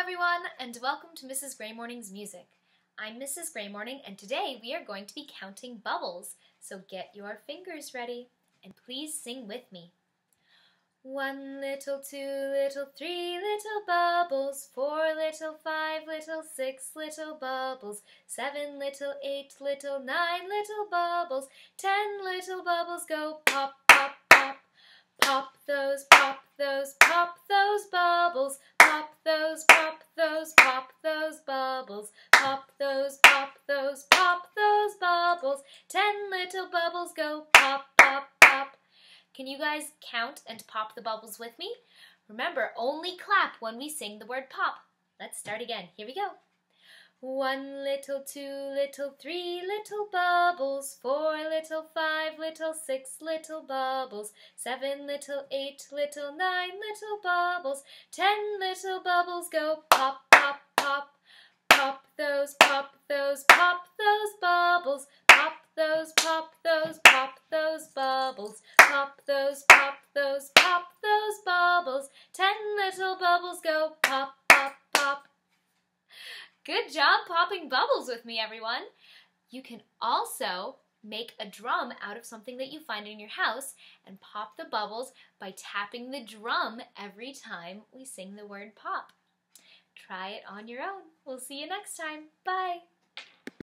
everyone, and welcome to Mrs. Greymorning's Music. I'm Mrs. Greymorning, and today we are going to be counting bubbles, so get your fingers ready, and please sing with me. One little, two little, three little bubbles, four little, five little, six little bubbles, seven little, eight little, nine little bubbles, ten little bubbles go pop, pop, pop. Pop those, pop those, pop those bubbles, pop those, pop those, pop those bubbles, pop those, pop those, pop those bubbles. Ten little bubbles go pop, pop, pop. Can you guys count and pop the bubbles with me? Remember, only clap when we sing the word pop. Let's start again. Here we go. One little, two little, three little bubbles, four little, five little, six little bubbles, seven little, eight little, nine little bubbles, ten little bubbles go pop. Those, pop those, pop those bubbles, pop those, pop those, pop those bubbles, pop those, pop those, pop those bubbles, ten little bubbles go pop, pop, pop. Good job popping bubbles with me, everyone. You can also make a drum out of something that you find in your house and pop the bubbles by tapping the drum every time we sing the word pop. Try it on your own. We'll see you next time. Bye.